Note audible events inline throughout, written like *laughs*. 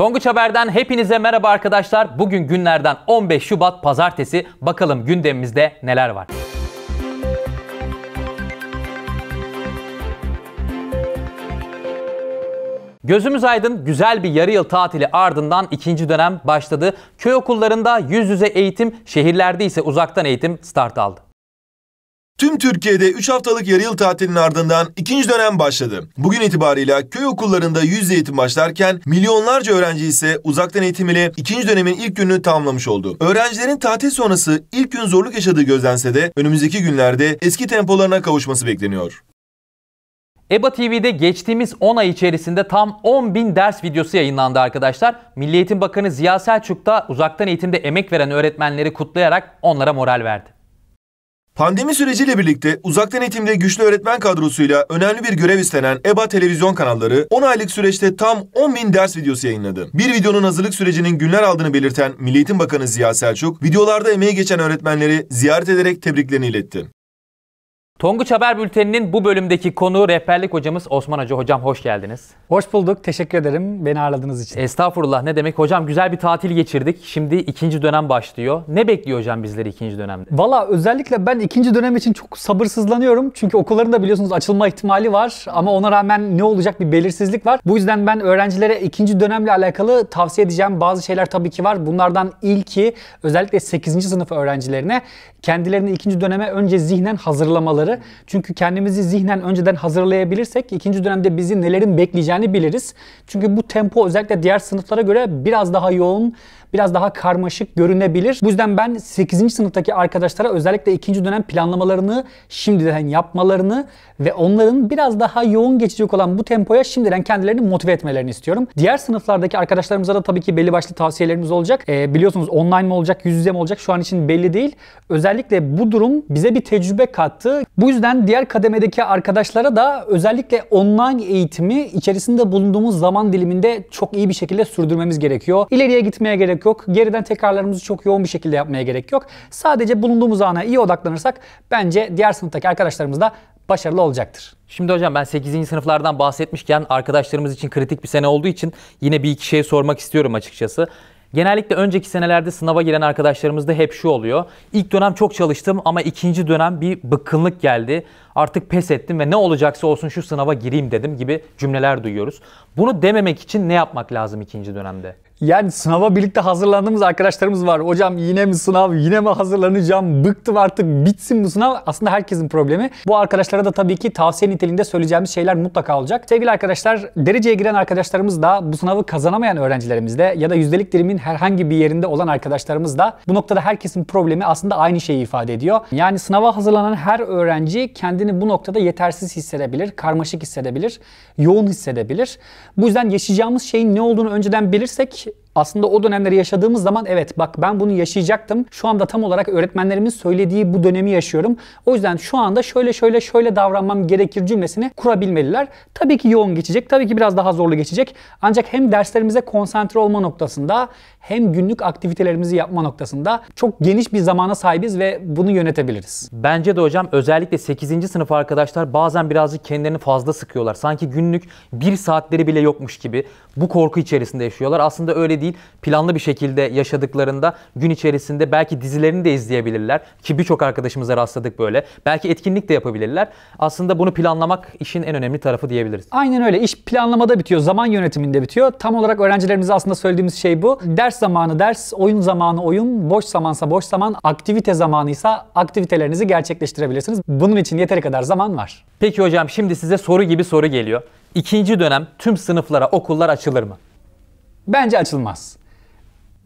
Tonguç Haber'den hepinize merhaba arkadaşlar. Bugün günlerden 15 Şubat Pazartesi. Bakalım gündemimizde neler var. Gözümüz aydın güzel bir yarı yıl tatili ardından ikinci dönem başladı. Köy okullarında yüz yüze eğitim, şehirlerde ise uzaktan eğitim start aldı. Tüm Türkiye'de 3 haftalık yarı yıl tatilinin ardından ikinci dönem başladı. Bugün itibarıyla köy okullarında yüz eğitim başlarken milyonlarca öğrenci ise uzaktan eğitim ile ikinci dönemin ilk gününü tamamlamış oldu. Öğrencilerin tatil sonrası ilk gün zorluk yaşadığı gözlense de önümüzdeki günlerde eski tempolarına kavuşması bekleniyor. EBA TV'de geçtiğimiz 10 ay içerisinde tam 10 bin ders videosu yayınlandı arkadaşlar. Milli Eğitim Bakanı Ziya Selçuk da uzaktan eğitimde emek veren öğretmenleri kutlayarak onlara moral verdi. Pandemi süreciyle birlikte uzaktan eğitimde güçlü öğretmen kadrosuyla önemli bir görev istenen EBA televizyon kanalları 10 aylık süreçte tam 10 bin ders videosu yayınladı. Bir videonun hazırlık sürecinin günler aldığını belirten Milli Eğitim Bakanı Ziya Selçuk, videolarda emeği geçen öğretmenleri ziyaret ederek tebriklerini iletti. Tonguç Haber Bülteni'nin bu bölümdeki konuğu rehberlik hocamız Osman Hoca. Hocam hoş geldiniz. Hoş bulduk. Teşekkür ederim beni ağırladığınız için. Estağfurullah ne demek. Hocam güzel bir tatil geçirdik. Şimdi ikinci dönem başlıyor. Ne bekliyor hocam bizleri ikinci dönemde? Valla özellikle ben ikinci dönem için çok sabırsızlanıyorum. Çünkü okulların da biliyorsunuz açılma ihtimali var. Ama ona rağmen ne olacak bir belirsizlik var. Bu yüzden ben öğrencilere ikinci dönemle alakalı tavsiye edeceğim bazı şeyler tabii ki var. Bunlardan ilki özellikle 8. sınıf öğrencilerine kendilerini ikinci döneme önce zihnen hazırlamaları. Çünkü kendimizi zihnen önceden hazırlayabilirsek ikinci dönemde bizi nelerin bekleyeceğini biliriz. Çünkü bu tempo özellikle diğer sınıflara göre biraz daha yoğun, biraz daha karmaşık görünebilir. Bu yüzden ben 8. sınıftaki arkadaşlara özellikle ikinci dönem planlamalarını şimdiden yapmalarını ve onların biraz daha yoğun geçecek olan bu tempoya şimdiden kendilerini motive etmelerini istiyorum. Diğer sınıflardaki arkadaşlarımıza da tabii ki belli başlı tavsiyelerimiz olacak. Ee, biliyorsunuz online mi olacak, yüz yüze mi olacak şu an için belli değil. Özellikle bu durum bize bir tecrübe kattı. Bu yüzden diğer kademedeki arkadaşlara da özellikle online eğitimi içerisinde bulunduğumuz zaman diliminde çok iyi bir şekilde sürdürmemiz gerekiyor. İleriye gitmeye gerek yok. Geriden tekrarlarımızı çok yoğun bir şekilde yapmaya gerek yok. Sadece bulunduğumuz ana iyi odaklanırsak bence diğer sınıftaki arkadaşlarımız da başarılı olacaktır. Şimdi hocam ben 8. sınıflardan bahsetmişken arkadaşlarımız için kritik bir sene olduğu için yine bir iki şey sormak istiyorum açıkçası. Genellikle önceki senelerde sınava giren arkadaşlarımızda hep şu oluyor. İlk dönem çok çalıştım ama ikinci dönem bir bıkkınlık geldi. Artık pes ettim ve ne olacaksa olsun şu sınava gireyim dedim gibi cümleler duyuyoruz. Bunu dememek için ne yapmak lazım ikinci dönemde? Yani sınava birlikte hazırlandığımız arkadaşlarımız var. Hocam yine mi sınav, yine mi hazırlanacağım, bıktım artık bitsin bu sınav. Aslında herkesin problemi. Bu arkadaşlara da tabii ki tavsiye niteliğinde söyleyeceğimiz şeyler mutlaka olacak. Sevgili arkadaşlar, dereceye giren arkadaşlarımız da bu sınavı kazanamayan öğrencilerimiz de ya da yüzdelik dilimin herhangi bir yerinde olan arkadaşlarımız da bu noktada herkesin problemi aslında aynı şeyi ifade ediyor. Yani sınava hazırlanan her öğrenci kendini bu noktada yetersiz hissedebilir, karmaşık hissedebilir, yoğun hissedebilir. Bu yüzden yaşayacağımız şeyin ne olduğunu önceden bilirsek aslında o dönemleri yaşadığımız zaman evet bak ben bunu yaşayacaktım. Şu anda tam olarak öğretmenlerimin söylediği bu dönemi yaşıyorum. O yüzden şu anda şöyle şöyle şöyle davranmam gerekir cümlesini kurabilmeliler. Tabii ki yoğun geçecek. Tabii ki biraz daha zorlu geçecek. Ancak hem derslerimize konsantre olma noktasında hem günlük aktivitelerimizi yapma noktasında çok geniş bir zamana sahibiz ve bunu yönetebiliriz. Bence de hocam özellikle 8. sınıf arkadaşlar bazen birazcık kendilerini fazla sıkıyorlar. Sanki günlük bir saatleri bile yokmuş gibi bu korku içerisinde yaşıyorlar. Aslında öyle değil. Planlı bir şekilde yaşadıklarında gün içerisinde belki dizilerini de izleyebilirler. Ki birçok arkadaşımıza rastladık böyle. Belki etkinlik de yapabilirler. Aslında bunu planlamak işin en önemli tarafı diyebiliriz. Aynen öyle. İş planlamada bitiyor. Zaman yönetiminde bitiyor. Tam olarak öğrencilerimize aslında söylediğimiz şey bu. Ders zamanı ders, oyun zamanı oyun, boş zamansa boş zaman, aktivite zamanıysa aktivitelerinizi gerçekleştirebilirsiniz. Bunun için yeteri kadar zaman var. Peki hocam şimdi size soru gibi soru geliyor. İkinci dönem tüm sınıflara okullar açılır mı? Bence açılmaz.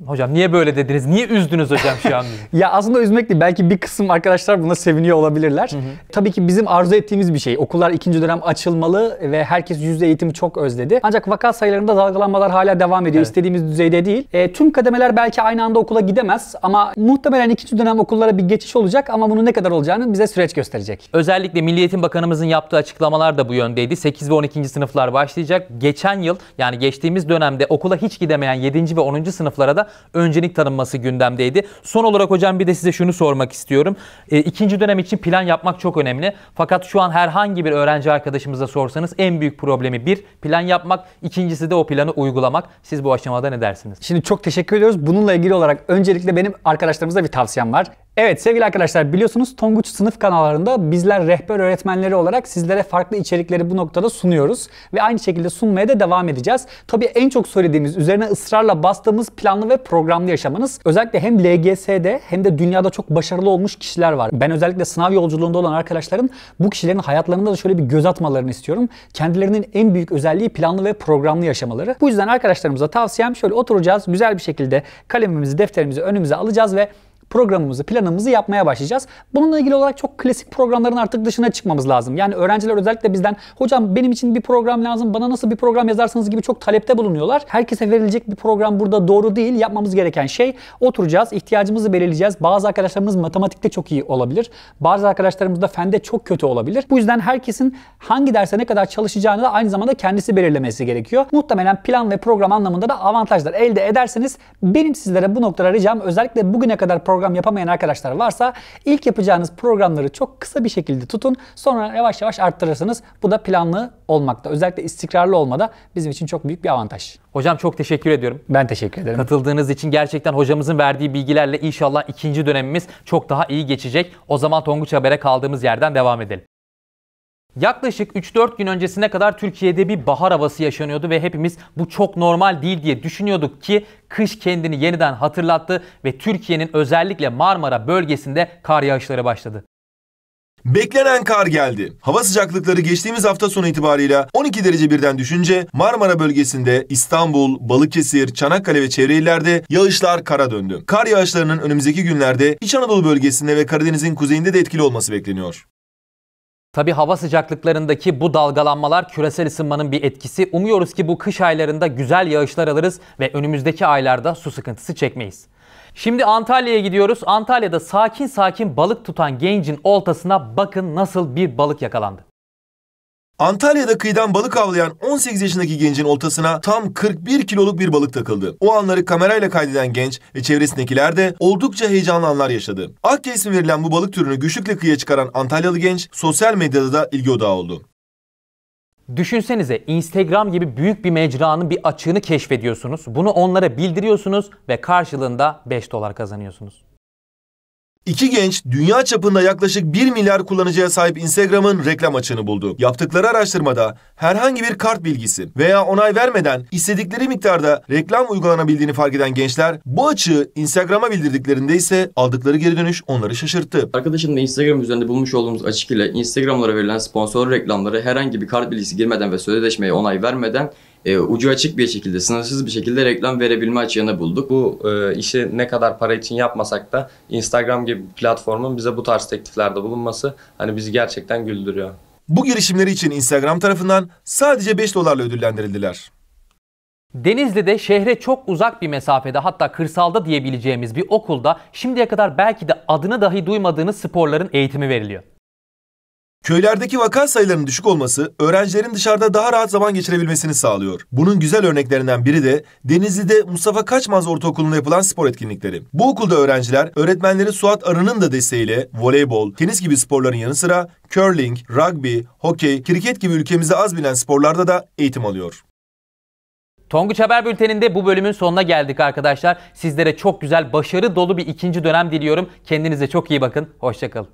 Hocam niye böyle dediniz? Niye üzdünüz hocam şu an? *laughs* Ya aslında üzmek değil. Belki bir kısım arkadaşlar buna seviniyor olabilirler. Tabii ki bizim arzu ettiğimiz bir şey. Okullar ikinci dönem açılmalı ve herkes yüzde eğitimi çok özledi. Ancak vaka sayılarında dalgalanmalar hala devam ediyor. Evet. İstediğimiz düzeyde değil. E, tüm kademeler belki aynı anda okula gidemez ama muhtemelen ikinci dönem okullara bir geçiş olacak ama bunun ne kadar olacağını bize süreç gösterecek. Özellikle Milli Eğitim Bakanımızın yaptığı açıklamalar da bu yöndeydi. 8 ve 12. sınıflar başlayacak. Geçen yıl yani geçtiğimiz dönemde okula hiç gidemeyen 7. ve 10. sınıflara da öncelik tanınması gündemdeydi. Son olarak hocam bir de size şunu sormak istiyorum. E, ikinci dönem için plan yapmak çok önemli. Fakat şu an herhangi bir öğrenci arkadaşımıza sorsanız en büyük problemi bir plan yapmak, ikincisi de o planı uygulamak. Siz bu aşamada ne dersiniz? Şimdi çok teşekkür ediyoruz. Bununla ilgili olarak öncelikle benim arkadaşlarımıza bir tavsiyem var. Evet sevgili arkadaşlar biliyorsunuz Tonguç sınıf kanallarında bizler rehber öğretmenleri olarak sizlere farklı içerikleri bu noktada sunuyoruz. Ve aynı şekilde sunmaya da devam edeceğiz. Tabii en çok söylediğimiz, üzerine ısrarla bastığımız planlı ve programlı yaşamanız. Özellikle hem LGS'de hem de dünyada çok başarılı olmuş kişiler var. Ben özellikle sınav yolculuğunda olan arkadaşların bu kişilerin hayatlarında da şöyle bir göz atmalarını istiyorum. Kendilerinin en büyük özelliği planlı ve programlı yaşamaları. Bu yüzden arkadaşlarımıza tavsiyem şöyle oturacağız. Güzel bir şekilde kalemimizi, defterimizi önümüze alacağız ve programımızı, planımızı yapmaya başlayacağız. Bununla ilgili olarak çok klasik programların artık dışına çıkmamız lazım. Yani öğrenciler özellikle bizden hocam benim için bir program lazım, bana nasıl bir program yazarsınız gibi çok talepte bulunuyorlar. Herkese verilecek bir program burada doğru değil. Yapmamız gereken şey oturacağız, ihtiyacımızı belirleyeceğiz. Bazı arkadaşlarımız matematikte çok iyi olabilir. Bazı arkadaşlarımız da fende çok kötü olabilir. Bu yüzden herkesin hangi derse ne kadar çalışacağını da aynı zamanda kendisi belirlemesi gerekiyor. Muhtemelen plan ve program anlamında da avantajlar elde ederseniz benim sizlere bu noktada ricam özellikle bugüne kadar program program yapamayan arkadaşlar varsa ilk yapacağınız programları çok kısa bir şekilde tutun. Sonra yavaş yavaş arttırırsınız. Bu da planlı olmakta. Özellikle istikrarlı olmada bizim için çok büyük bir avantaj. Hocam çok teşekkür ediyorum. Ben teşekkür ederim. Katıldığınız için gerçekten hocamızın verdiği bilgilerle inşallah ikinci dönemimiz çok daha iyi geçecek. O zaman Tonguç Haber'e kaldığımız yerden devam edelim. Yaklaşık 3-4 gün öncesine kadar Türkiye'de bir bahar havası yaşanıyordu ve hepimiz bu çok normal değil diye düşünüyorduk ki kış kendini yeniden hatırlattı ve Türkiye'nin özellikle Marmara bölgesinde kar yağışları başladı. Beklenen kar geldi. Hava sıcaklıkları geçtiğimiz hafta sonu itibarıyla 12 derece birden düşünce Marmara bölgesinde İstanbul, Balıkesir, Çanakkale ve çevre illerde yağışlar kara döndü. Kar yağışlarının önümüzdeki günlerde İç Anadolu bölgesinde ve Karadeniz'in kuzeyinde de etkili olması bekleniyor. Tabi hava sıcaklıklarındaki bu dalgalanmalar küresel ısınmanın bir etkisi. Umuyoruz ki bu kış aylarında güzel yağışlar alırız ve önümüzdeki aylarda su sıkıntısı çekmeyiz. Şimdi Antalya'ya gidiyoruz. Antalya'da sakin sakin balık tutan gencin oltasına bakın nasıl bir balık yakalandı. Antalya'da kıyıdan balık avlayan 18 yaşındaki gencin oltasına tam 41 kiloluk bir balık takıldı. O anları kamerayla kaydeden genç ve çevresindekiler de oldukça heyecanlı anlar yaşadı. Akya ismi verilen bu balık türünü güçlükle kıyıya çıkaran Antalyalı genç sosyal medyada da ilgi odağı oldu. Düşünsenize Instagram gibi büyük bir mecranın bir açığını keşfediyorsunuz. Bunu onlara bildiriyorsunuz ve karşılığında 5 dolar kazanıyorsunuz. İki genç dünya çapında yaklaşık 1 milyar kullanıcıya sahip Instagram'ın reklam açığını buldu. Yaptıkları araştırmada herhangi bir kart bilgisi veya onay vermeden istedikleri miktarda reklam uygulanabildiğini fark eden gençler bu açığı Instagram'a bildirdiklerinde ise aldıkları geri dönüş onları şaşırttı. Arkadaşımla Instagram üzerinde bulmuş olduğumuz açık ile Instagram'lara verilen sponsor reklamları herhangi bir kart bilgisi girmeden ve sözleşmeye onay vermeden e, ucu açık bir şekilde, sınırsız bir şekilde reklam verebilme açığını bulduk. Bu e, işi ne kadar para için yapmasak da Instagram gibi bir platformun bize bu tarz tekliflerde bulunması hani bizi gerçekten güldürüyor. Bu girişimleri için Instagram tarafından sadece 5 dolarla ödüllendirildiler. Denizli'de şehre çok uzak bir mesafede hatta kırsalda diyebileceğimiz bir okulda şimdiye kadar belki de adını dahi duymadığınız sporların eğitimi veriliyor. Köylerdeki vaka sayılarının düşük olması öğrencilerin dışarıda daha rahat zaman geçirebilmesini sağlıyor. Bunun güzel örneklerinden biri de Denizli'de Mustafa Kaçmaz Ortaokulu'nda yapılan spor etkinlikleri. Bu okulda öğrenciler öğretmenleri Suat Arı'nın da desteğiyle voleybol, tenis gibi sporların yanı sıra curling, rugby, hokey, kriket gibi ülkemizde az bilinen sporlarda da eğitim alıyor. Tonguç Haber Bülteni'nde bu bölümün sonuna geldik arkadaşlar. Sizlere çok güzel, başarı dolu bir ikinci dönem diliyorum. Kendinize çok iyi bakın. Hoşçakalın.